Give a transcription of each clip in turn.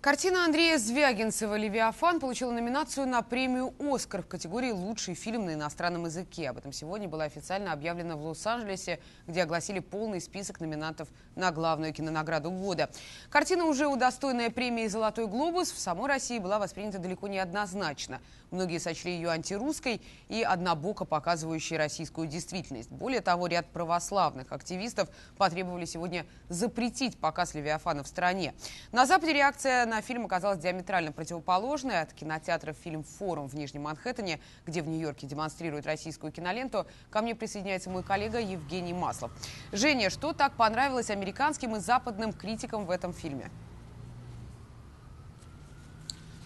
Картина Андрея Звягинцева «Левиафан» получила номинацию на премию «Оскар» в категории «Лучший фильм на иностранном языке». Об этом сегодня было официально объявлено в Лос-Анджелесе, где огласили полный список номинантов на главную кинонаграду года. Картина, уже удостоенная премии «Золотой глобус», в самой России была воспринята далеко не однозначно. Многие сочли ее антирусской и однобоко показывающей российскую действительность. Более того, ряд православных активистов потребовали сегодня запретить показ «Левиафана» в стране. На Западе реакция на фильм оказалась диаметрально противоположной. От кинотеатра «Фильм Форум» в Нижнем Манхэттене, где в Нью-Йорке демонстрируют российскую киноленту, ко мне присоединяется мой коллега Евгений Маслов. Женя, что так понравилось американским и западным критикам в этом фильме?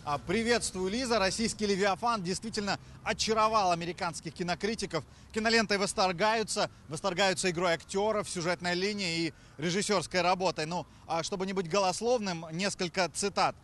А, приветствую, Лиза. Российский «Левиафан» действительно очаровал американских кинокритиков. Кинолентой восторгаются, восторгаются игрой актеров, сюжетной линией и режиссерской работой. Ну, а чтобы не быть голословным, несколько цитат.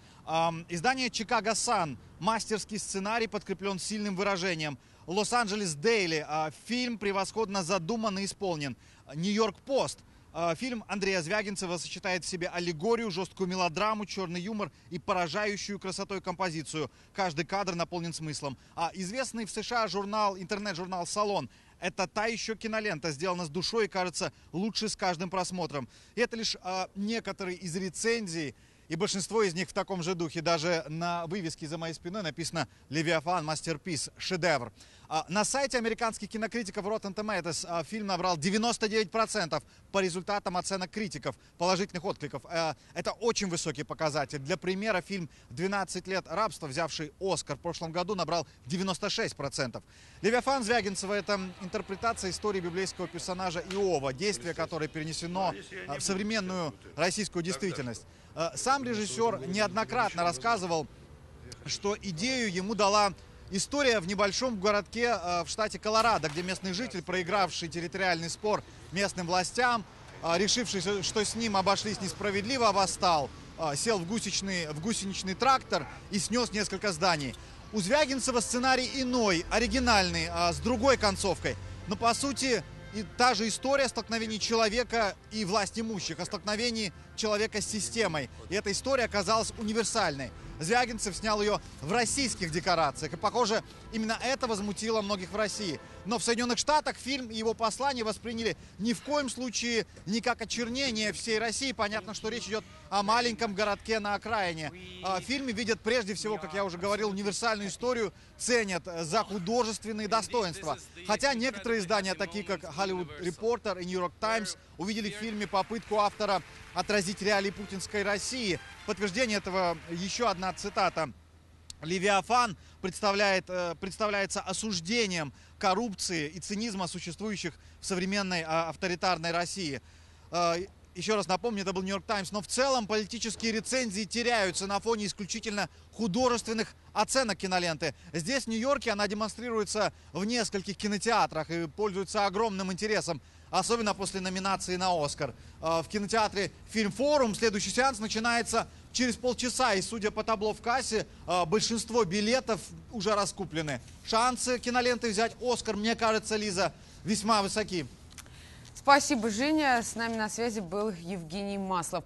Издание «Чикаго Сан». Мастерский сценарий подкреплен сильным выражением. «Лос-Анджелес Дейли». А, фильм превосходно задуман и исполнен. «Нью-Йорк Пост». А, фильм Андрея Звягинцева сочетает в себе аллегорию, жесткую мелодраму, черный юмор и поражающую красотой композицию. Каждый кадр наполнен смыслом. А известный в США журнал, интернет-журнал «Салон» это та еще кинолента, сделана с душой и кажется лучше с каждым просмотром. И это лишь а, некоторые из рецензий и большинство из них в таком же духе. Даже на вывеске за моей спиной написано «Левиафан. Мастерпис. Шедевр». А, на сайте американских кинокритиков Rotten Tomatoes а, фильм набрал 99% по результатам оценок критиков, положительных откликов. Э, это очень высокий показатель. Для примера, фильм «12 лет рабства», взявший Оскар в прошлом году, набрал 96%. «Левиафан» Звягинцева – это интерпретация истории библейского персонажа Иова, действие которое перенесено а, в современную российскую действительность. Э, сам режиссер неоднократно рассказывал, что идею ему дала история в небольшом городке э, в штате Колорадо, где местный житель, проигравший территориальный спор местным властям, э, решивший, что с ним обошлись несправедливо, восстал, сел в, гусечный, в гусеничный трактор и снес несколько зданий. У Звягинцева сценарий иной, оригинальный, с другой концовкой. Но по сути и та же история столкновений человека и власть имущих, о столкновении человека с системой. И эта история оказалась универсальной. Звягинцев снял ее в российских декорациях. И, похоже, именно это возмутило многих в России. Но в Соединенных Штатах фильм и его послание восприняли ни в коем случае не как очернение всей России. Понятно, что речь идет о маленьком городке на окраине. А, в фильме видят прежде всего, как я уже говорил, универсальную историю, ценят за художественные достоинства. Хотя некоторые издания, такие как Hollywood Reporter и New York Times, увидели в фильме попытку автора отразить реалии путинской России. Подтверждение этого еще одна цитата. Левиафан представляет, э, представляется осуждением коррупции и цинизма, существующих в современной а, авторитарной России. Э, еще раз напомню, это был Нью-Йорк Таймс, но в целом политические рецензии теряются на фоне исключительно художественных оценок киноленты. Здесь, в Нью-Йорке, она демонстрируется в нескольких кинотеатрах и пользуется огромным интересом, особенно после номинации на Оскар. А, в кинотеатре «Фильм Форум» следующий сеанс начинается через полчаса, и судя по табло в кассе, а, большинство билетов уже раскуплены. Шансы киноленты взять Оскар, мне кажется, Лиза, весьма высоки. Спасибо, Женя. С нами на связи был Евгений Маслов.